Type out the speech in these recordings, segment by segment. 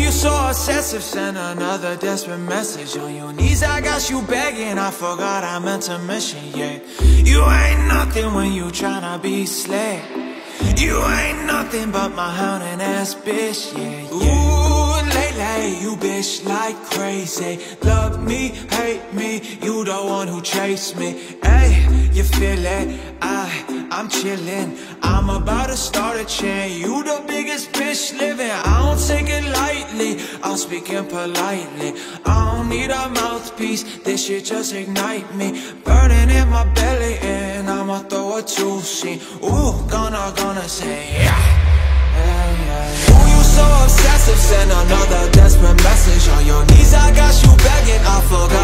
you so obsessive, send another desperate message. On your knees, I got you begging. I forgot I meant to mention, yeah. You ain't nothing when you tryna be slick. You ain't nothing but my hounding ass bitch, yeah, yeah. Ooh, lately, you bitch like crazy. Love me, hate me, you the one who chased me. Hey, you feel it, I, I'm chillin' I'm about to start a chain. You the biggest bitch living. I don't take it lightly. I'm speaking politely. I don't need a mouthpiece. This shit just ignite me. Burning in my belly And I'ma throw a two-scene Ooh, gonna, gonna say yeah, yeah, yeah. Ooh, you so obsessive. Send another desperate message. On your knees, I got you begging. I forgot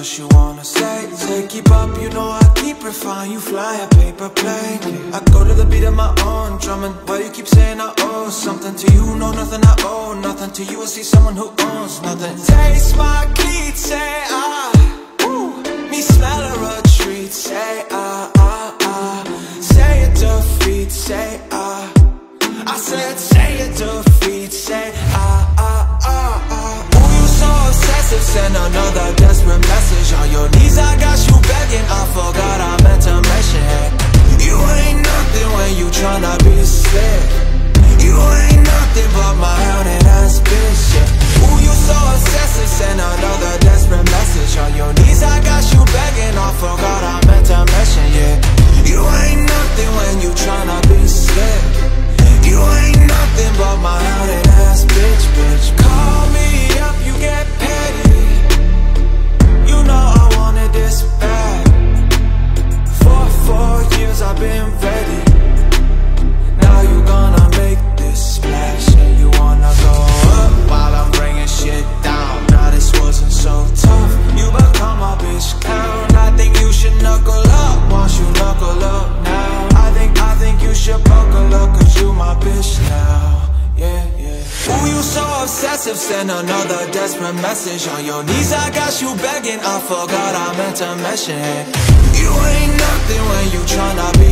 what you wanna say. Say keep up, you know I keep it You fly a paper plane. I go to the beat of my own drumming Why you keep saying I owe something to you? No, nothing I owe nothing to you. I see someone who owns nothing. Taste my cleats, say ah Woo. Me smell a retreat, say ah ah ah Say it defeat, say ah I said say it defeat, say ah ah ah ah Ooh, you so obsessive, send another you begging I I've been ready. Now you gonna make this splash And you wanna go up while I'm bringing shit down. Now this wasn't so tough. You become my bitch clown. I think you should knuckle up. Once you knuckle up now I think, I think you should buckle up Cause you my bitch now. Yeah, yeah. Ooh, you so obsessive? Send another desperate message. On your knees I got you begging. I forgot I meant to mention You ain't nothing when you tryna be